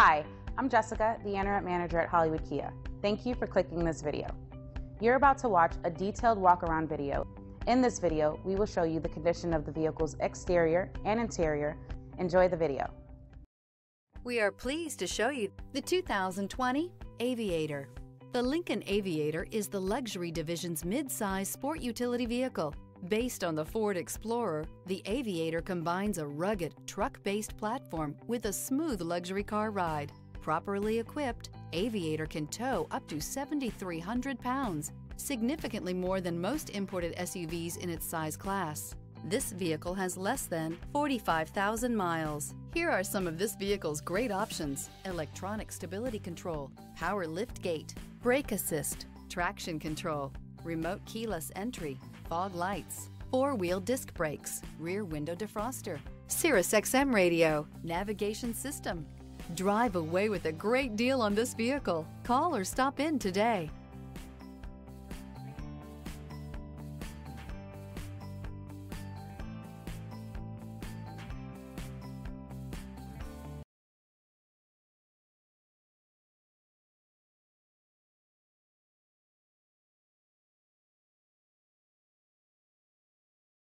Hi, I'm Jessica, the Internet Manager at Hollywood Kia. Thank you for clicking this video. You're about to watch a detailed walk-around video. In this video, we will show you the condition of the vehicle's exterior and interior. Enjoy the video. We are pleased to show you the 2020 Aviator. The Lincoln Aviator is the luxury division's mid-size sport utility vehicle. Based on the Ford Explorer, the Aviator combines a rugged, truck-based platform with a smooth luxury car ride. Properly equipped, Aviator can tow up to 7,300 pounds, significantly more than most imported SUVs in its size class. This vehicle has less than 45,000 miles. Here are some of this vehicle's great options. Electronic stability control, power lift gate, brake assist, traction control, remote keyless entry, fog lights, four-wheel disc brakes, rear window defroster, Sirius XM radio, navigation system. Drive away with a great deal on this vehicle. Call or stop in today.